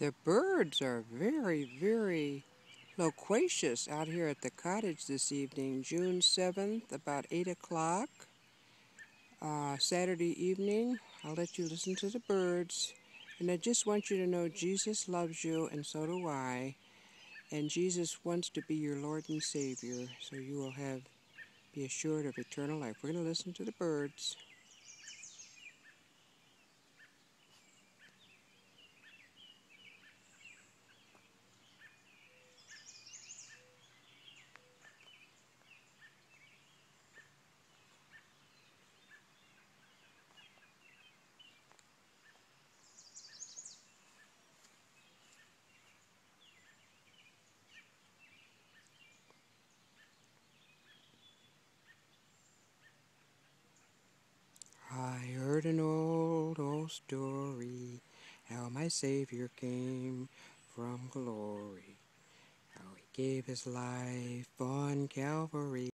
The birds are very, very loquacious out here at the cottage this evening, June 7th, about 8 o'clock, uh, Saturday evening. I'll let you listen to the birds. And I just want you to know Jesus loves you, and so do I. And Jesus wants to be your Lord and Savior, so you will have be assured of eternal life. We're going to listen to the birds. Story, how my Savior came from glory, how he gave his life on Calvary.